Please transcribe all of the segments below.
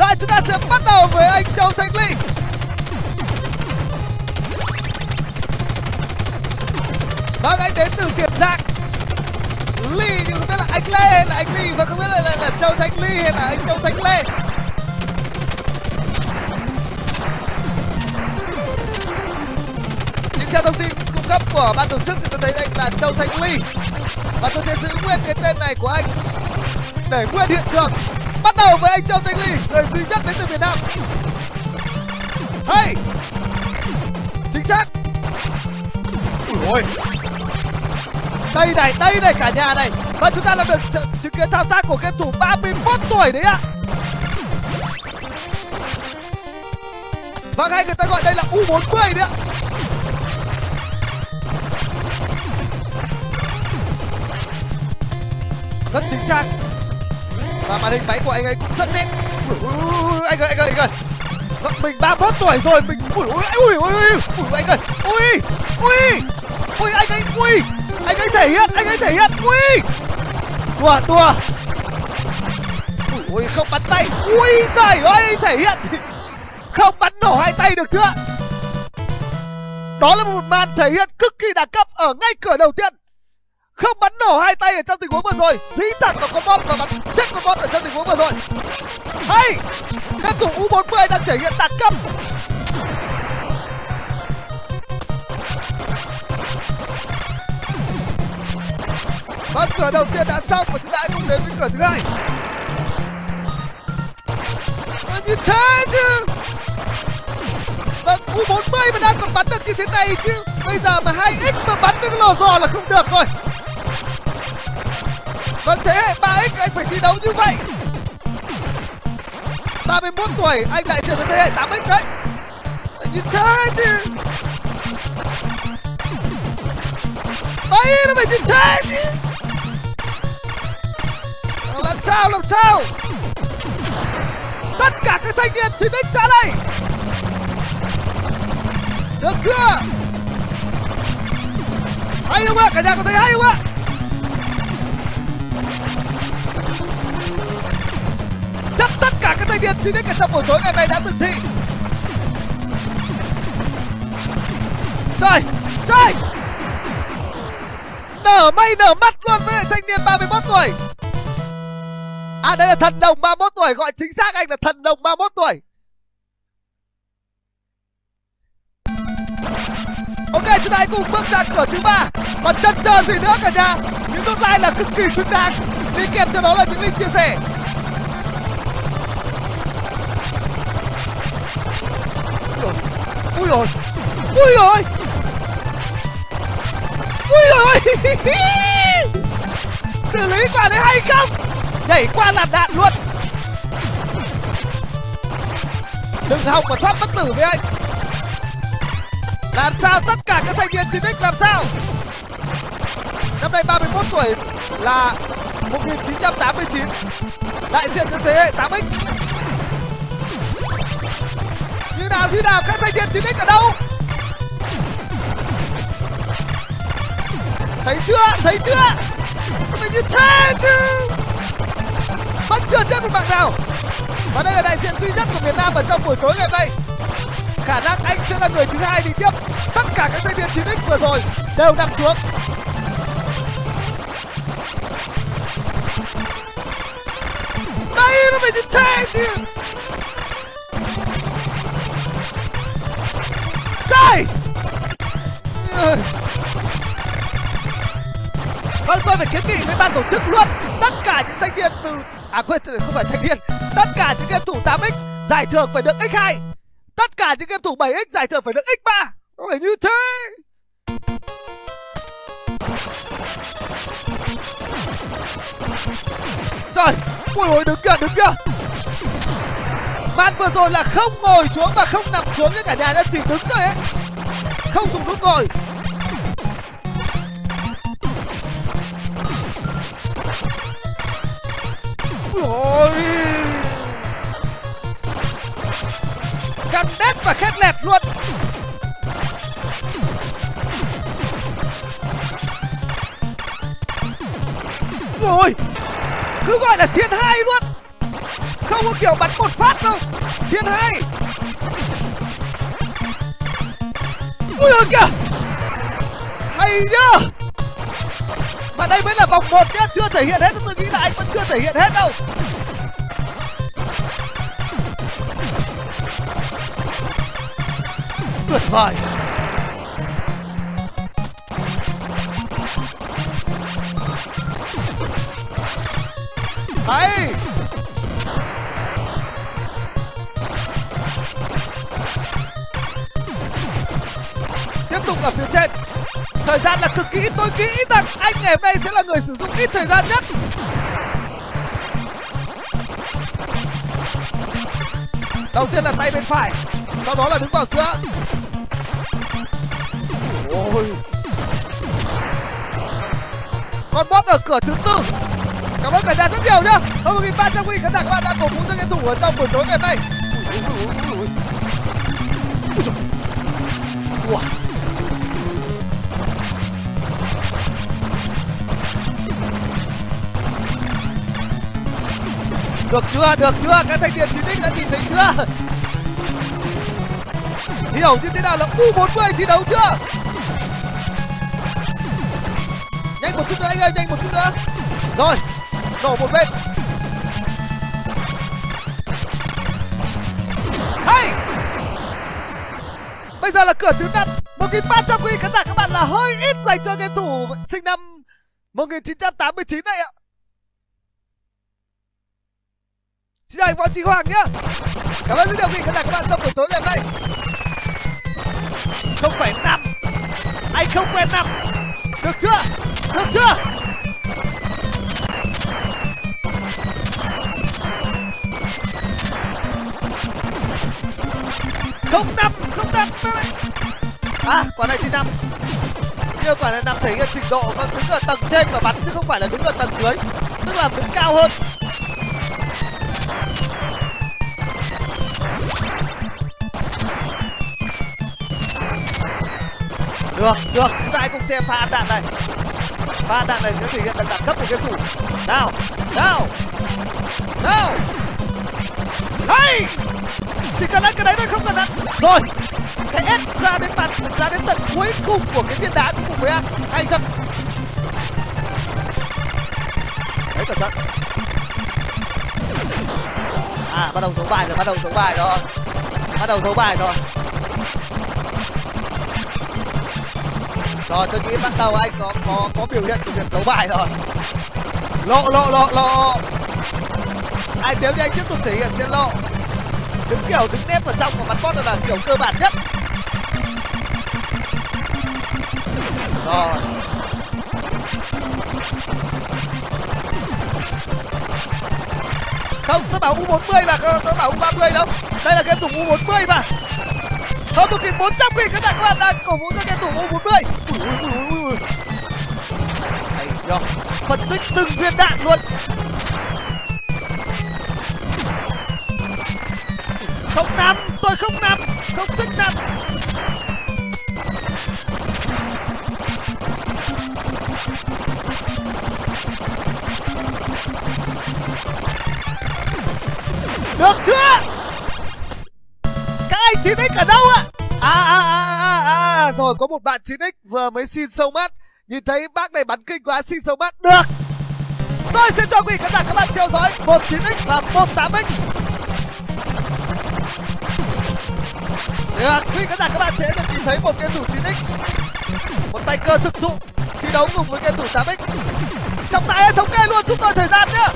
Rồi chúng ta sẽ bắt đầu với anh Châu Thanh Ly Vâng anh đến từ Tiền Giang. Ly nhưng không biết là anh Lê hay là anh Ly Và không biết là, là, là Châu Thanh Ly hay là anh Châu Thanh Lê. Nhưng theo thông tin cung cấp của ban tổ chức thì tôi thấy anh là Châu Thanh Ly. Và tôi sẽ giữ nguyên cái tên này của anh Để nguyên hiện trường. Bắt đầu với anh Châu Thanh Ly Người duy nhất đến từ Việt Nam. Hay Chính xác. Ôi. Đây này, đây này cả nhà này. Và chúng ta làm được chứng kiến thao tác của game thủ 31 tuổi đấy ạ. Và hay người ta gọi đây là U40 đấy ạ. Rất chính xác. Và màn hình máy của anh ấy cũng rất nét Anh ơi, anh ơi, anh ơi Vâng, mình 31 tuổi rồi, mình... Ui, ui, ui, ui, ui, anh ơi Ui, ui, ui, anh ấy, ui anh ấy thể hiện anh ấy thể hiện ui đùa đùa ui, ui không bắn tay ui giời ơi thể hiện không bắn nổ hai tay được chưa đó là một màn thể hiện cực kỳ đẳng cấp ở ngay cửa đầu tiên không bắn nổ hai tay ở trong tình huống vừa rồi dí thẳng vào con bot và bắn chết con bot ở trong tình huống vừa rồi hay các thủ u 40 đang thể hiện đẳng cấp Vâng, cửa đầu tiên đã xong và chúng ta cùng đến với cửa thứ hai. Và như thế chứ. Vâng, U40 mà đang còn bắn được như thế này chứ. Bây giờ mà 2X mà bắn được lò giò là không được rồi. Vâng, thế hệ 3X anh phải thi đấu như vậy. 31 tuổi, anh lại chuyển sang thế hệ 8X đấy. À, như thế chứ. Đấy, nó phải như thế chứ làm sao làm sao tất cả các thanh niên chiến đích ra đây được chưa hay không ạ à? cả nhà có thấy hay không ạ à? Tất cả chính thanh niên đích ở trong buổi tối ngày nay đã từng thi. Rồi rồi nở may nở mắt luôn với thanh niên 31 tuổi. À đây là thần đồng 31 tuổi, Gọi chính xác anh là thần đồng 31 tuổi. Ok, chúng ta hãy cùng bước ra cửa thứ ba. Còn chân chờ gì nữa cả nhà? Những nút like là cực kỳ xứng đáng. Đi kèm theo đó là những link chia sẻ. Rồi. Ui rồi. Ui rồi. Xử lý quả đấy hay không? Nhảy qua làn đạn luôn. Đừng hòng mà thoát bất tử với anh. Làm sao tất cả các thanh niên chiến binh làm sao? Năm nay 31 tuổi là 1989 đại diện cho thế hệ 8x nào, như nào các thanh niên chiến đích ở đâu? Thấy chưa thấy chưa? Mình như thế chứ. Vẫn chưa chết một bạn nào. Và đây là đại diện duy nhất của Việt Nam ở trong buổi tối ngày hôm nay. Khả năng anh sẽ là người thứ hai đi tiếp. Tất cả các thanh niên chiến đích vừa rồi đều nằm xuống. Đây, nó phải như thế chứ. Ơi vâng tôi phải kiến nghị với ban tổ chức luôn. Tất cả những thanh niên từ à quên, không phải thanh niên. Tất cả những game thủ 8x giải thưởng phải được x2 tất cả những game thủ 7x giải thưởng phải được x3 nó phải như thế. Rồi, ui ôi đứng kìa đứng kìa màn vừa rồi là không ngồi xuống và không nằm xuống như cả nhà đã chỉ đứng rồi ấy. Không dùng nút ngồi. Ôi. Căng đét và khét lẹt luôn. Rồi Cứ gọi là xiên hai luôn không có kiểu bắn một phát đâu. Thiên hai. Ui ơi kìa hay nhá. Và đây mới là vòng một nhá, chưa thể hiện hết, tôi nghĩ là anh vẫn chưa thể hiện hết đâu. Tuyệt vời. Hay. Tiếp tục ở phía trên. Thời gian là cực kỳ tôi nghĩ rằng anh ngày hôm nay sẽ là người sử dụng ít thời gian nhất. Đầu tiên là tay bên phải, sau đó là đứng vào giữa. Ôi. Con bot ở cửa thứ tư. Cảm ơn cả nhà rất nhiều nhá. Hơn một nghìn ba trăm nghìn khán giả, các bạn đã cổ vũ cho game thủ ở trong buổi tối ngày hôm nay. Wow. Được chưa? Được chưa? Các thanh niên chiến binh đã nhìn thấy chưa? Hiểu như thế nào là U40 thi đấu chưa? Nhanh một chút nữa anh ơi, nhanh một chút nữa. Rồi, đổ một bên. Hay! Bây giờ là cửa thứ năm 1.300 quý khán giả các bạn là hơi ít dành cho game thủ sinh năm 1989 này ạ Xin chào anh Võ Trí Hoàng nhá. Cảm ơn rất nhiều quý khán giả các bạn trong buổi tối ngày hôm nay. Không phải năm. Anh không quen năm. Được chưa? Được chưa? Không năm Không năm. À quả này thì năm. Nhưng quả này năm thấy trình độ Vâng đứng ở tầng trên và bắn chứ không phải là đứng ở tầng dưới. Tức là đứng cao hơn. Được được. Chúng ta hãy cùng xem pha ăn đạn này. Pha ăn đạn này sẽ thể hiện được đẳng cấp của game thủ. Nào nào nào. Hay chỉ cần ăn cái đấy thôi, không cần ăn. Rồi cái S ra đến mặt ra đến tận cuối cùng của cái viên đá cùng với ăn. Hay thật. Đấy, cẩn thận. À bắt đầu số bài rồi, bắt đầu số bài rồi. Bắt đầu số bài rồi. Rồi, tôi nghĩ bắt đầu anh có có có biểu hiện của việc giấu bài rồi. Lộ lộ lộ lộ. Ai, nếu như anh tiếp tục thể hiện sẽ lộ, đứng kiểu đứng nép ở trong của bắn bot là kiểu cơ bản nhất. Rồi. Không, tôi bảo u 40 mà, tôi bảo u 30 đâu. Đây là game thủ u 40 mà hơn một nghìn bốn trăm nghìn các bạn các bạn đang cổ vũ cho game thủ u 40 ui ui ui ui hay phân tích từng viên đạn luôn. Không nằm tôi không nằm không thích nằm được chưa? Các anh chín x ở đâu ạ? à, rồi có một bạn 9x vừa mới xin sâu mắt. Nhìn thấy bác này bắn kinh quá, xin sâu mắt. Được. Tôi sẽ cho quý khán giả, các bạn theo dõi một 9x và một 8x được. Quý khán giả, các bạn sẽ được nhìn thấy một game thủ 9x một tay cơ thực thụ thi đấu cùng với game thủ 8 x trọng tài thống kê luôn chúng tôi thời gian nhá.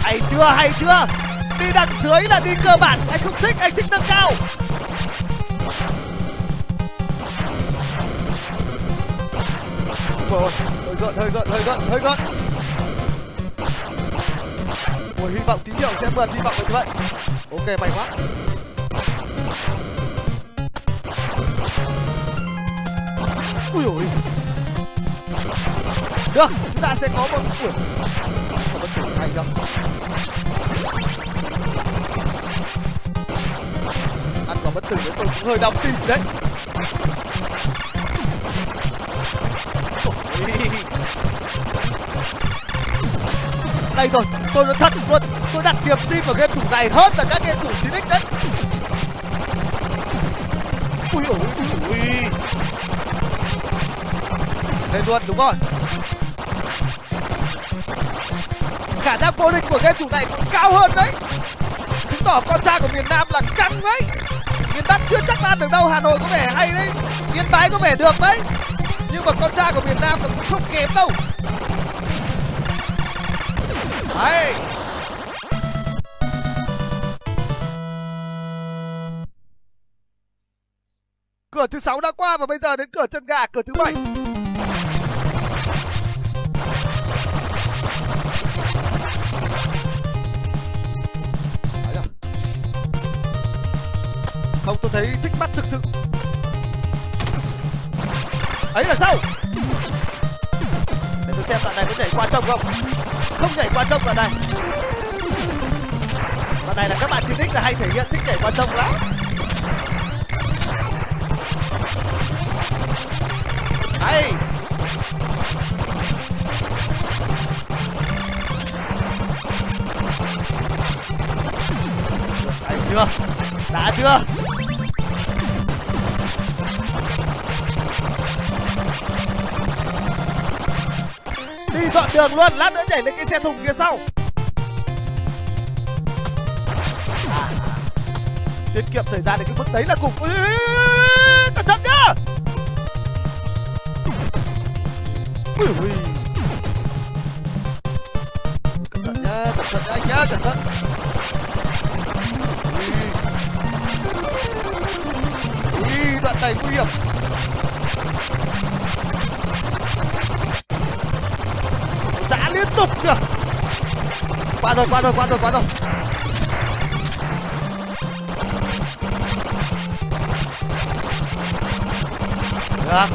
Hay chưa hay chưa? Đi đằng dưới là đi cơ bản. Anh không thích, anh thích nâng cao. Rồi hơi gợn hơi gợn hơi gợn hơi gợn ôi hy vọng tín hiệu sẽ vượt hy vọng như vậy ok, may quá. Ui ôi được, chúng ta sẽ có một buổi. Một buổi hay đâu ăn quả bất tử của tôi cũng hơi đau tim đấy đây rồi, tôi nói thật luôn tôi đặt niềm tin vào game thủ này hơn là các game thủ Phoenix đấy. Ui ui ui lên luôn, đúng rồi. Khả năng vô địch của game thủ này cũng cao hơn đấy. Chứng tỏ con trai của miền nam là căng đấy. Miền bắc chưa chắc lan được đâu, hà nội có vẻ hay đấy. Yên bái có vẻ được đấy nhưng mà con trai của Việt nam cũng không kém đâu. Đấy cửa thứ sáu đã qua và bây giờ đến cửa chân gà, cửa thứ bảy. Không, tôi thấy thích mắt thực sự ấy là sao? Để tôi xem đoạn này có nhảy qua trông không? Không nhảy qua trông đoạn này. Đoạn này là các bạn chiến thích là hay thể hiện thích nhảy qua trông lắm. Hay! Đã chưa? Đã chưa? Tường đường luôn lát nữa nhảy lên cái xe thùng phía sau. À, tiết kiệm thời gian để cái bước đấy là cùng cẩn thận nhá! Ui. cẩn thận nhá cẩn thận nhá anh nhá cẩn thận. Ui, ui đoạn này nguy hiểm. Giã liên tục kìa. Qua rồi qua rồi qua rồi qua rồi. Được.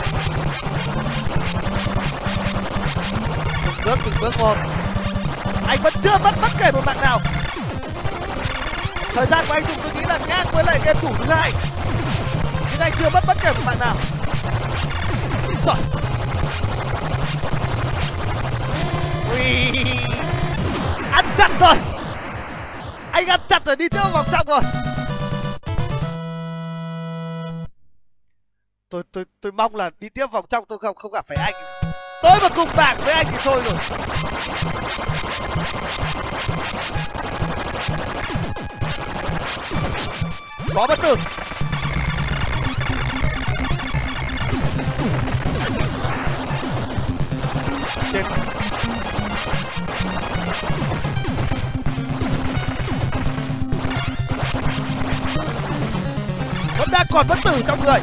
Từng bước từng bước một. Anh vẫn chưa mất bất kể một mạng nào. Thời gian của anh dùng tôi nghĩ là ngang với lại game thủ thứ hai. Nhưng anh chưa mất bất kể một mạng nào. Rồi. Ăn chặt rồi. Anh ăn chặt rồi, đi tiếp vòng trong rồi. Tôi tôi tôi mong là đi tiếp vòng trong, tôi không không gặp phải anh. Tôi mà cùng bảng với anh thì thôi rồi. Có bất tử. ta còn bất tử trong người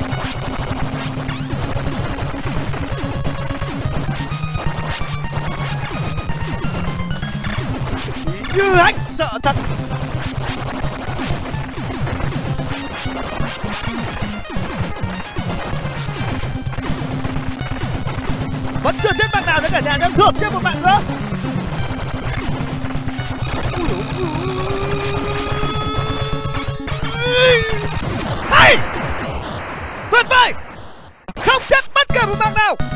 như anh sợ thật vẫn chưa chết bạn nào nữa cả nhà đang thưởng thêm một bạn nữa ui, ui. này tuyệt vời! Không chết bất kỳ một bạn nào!